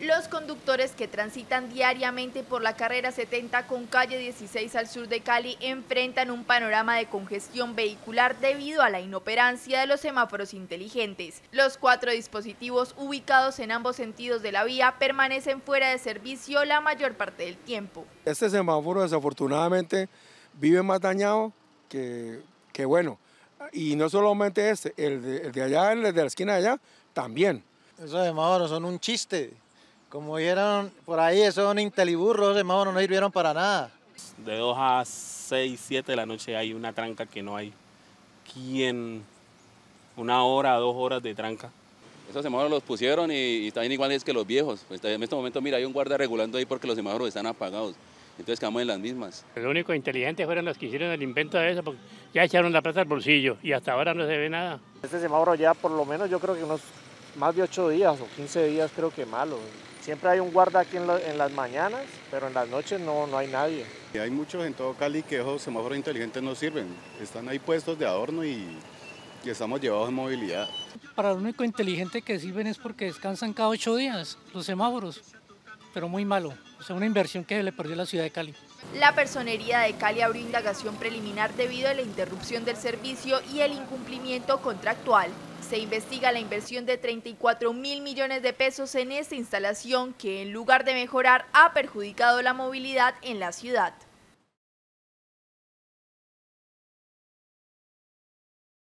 Los conductores que transitan diariamente por la carrera 70 con calle 16 al sur de Cali enfrentan un panorama de congestión vehicular debido a la inoperancia de los semáforos inteligentes. Los cuatro dispositivos ubicados en ambos sentidos de la vía permanecen fuera de servicio la mayor parte del tiempo. Este semáforo desafortunadamente vive más dañado que, que bueno. Y no solamente este, el de, el de allá, el de la esquina de allá, también. Esos semáforos son un chiste. Como vieron por ahí, esos son inteliburros, esos semáforos no sirvieron para nada. De 2 a 6, 7 de la noche hay una tranca que no hay quien, una hora, dos horas de tranca. Esos semáforos los pusieron y, y están iguales que los viejos. Pues en este momento, mira, hay un guardia regulando ahí porque los semáforos están apagados. Entonces quedamos en las mismas. Lo único inteligente fueron los que hicieron el invento de eso, porque ya echaron la plata al bolsillo y hasta ahora no se ve nada. Este semáforo ya por lo menos yo creo que unos más de 8 días o 15 días creo que malo. Siempre hay un guarda aquí en, lo, en las mañanas, pero en las noches no, no hay nadie. Y hay muchos en todo Cali que esos semáforos inteligentes no sirven. Están ahí puestos de adorno y, y estamos llevados en movilidad. Para lo único inteligente que sirven es porque descansan cada ocho días los semáforos, pero muy malo. O sea, una inversión que le perdió la ciudad de Cali. La personería de Cali abrió indagación preliminar debido a la interrupción del servicio y el incumplimiento contractual. Se investiga la inversión de 34 mil millones de pesos en esta instalación que en lugar de mejorar ha perjudicado la movilidad en la ciudad.